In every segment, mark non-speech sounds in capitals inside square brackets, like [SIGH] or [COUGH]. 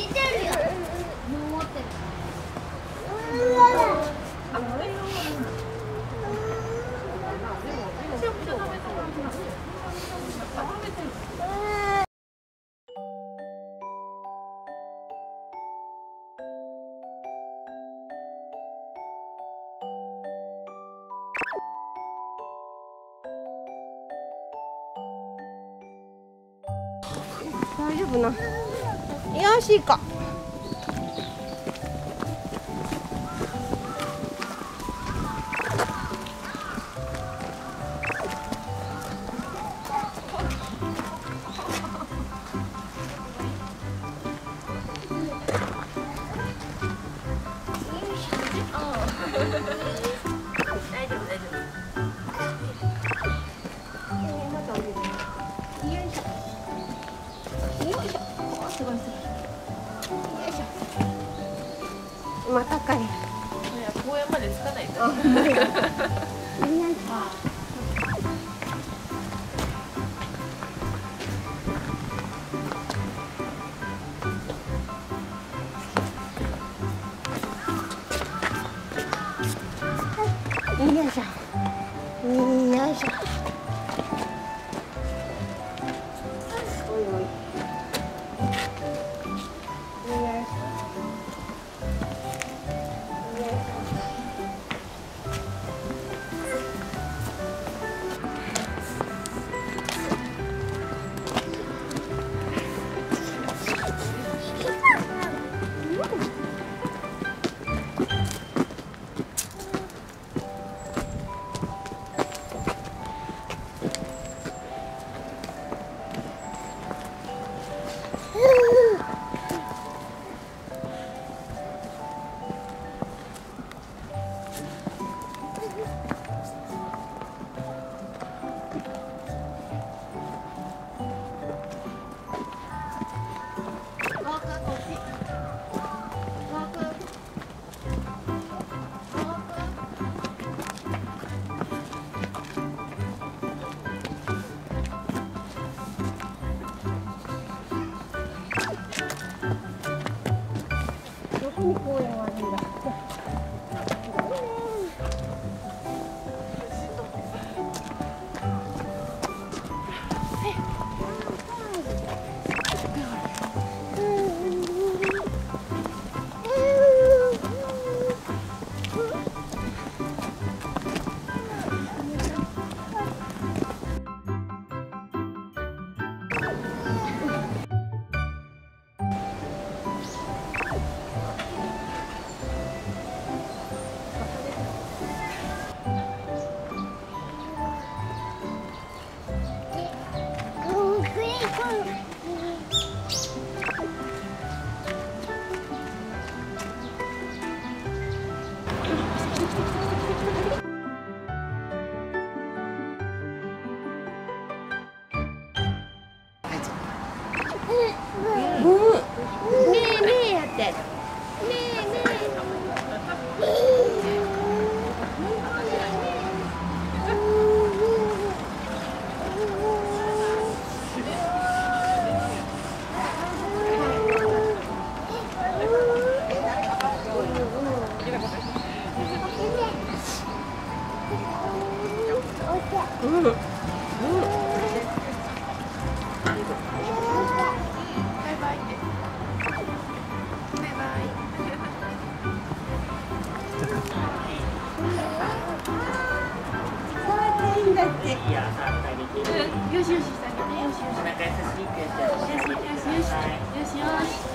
よ持ってる大丈夫な。よし行こう。またかい。公園まで着かないと。よ [LAUGHS] ねえねえやってねえよし優し、い、して。よしよし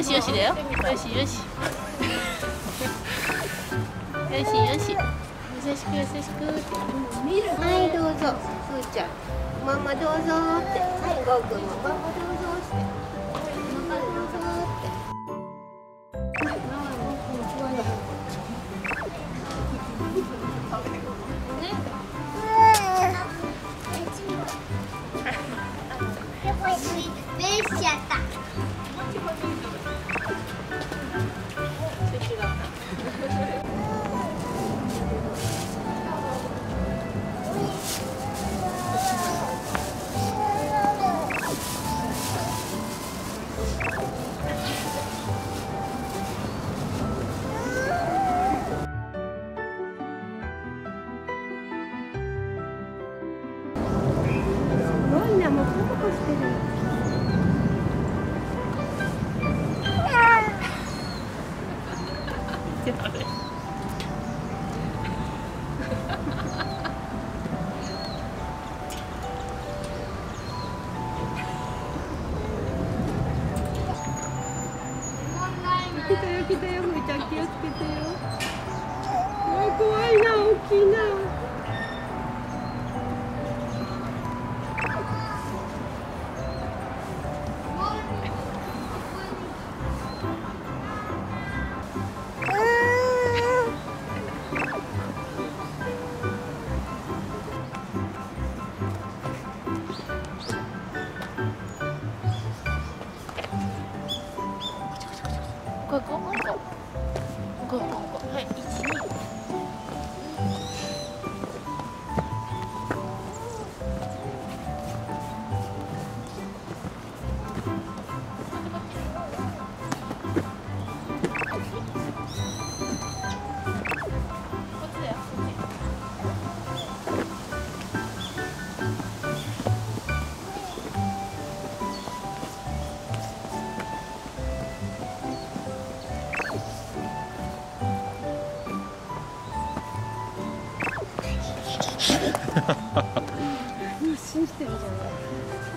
よしよしだよ。よしよし。よしよし。優しく優しくはいどうぞ。すーちゃん。ママどうぞって。はいゴーくんもママどうぞ来たよ来たよふーちゃん気をつけてよ。信じてるじゃない。